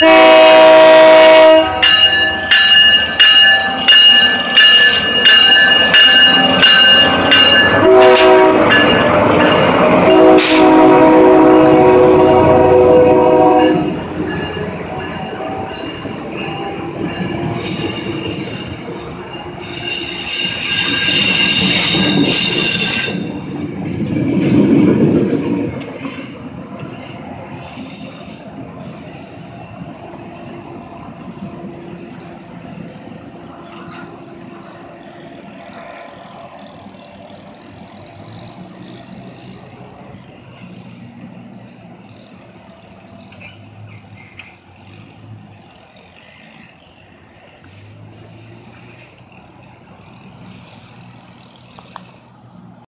Hey!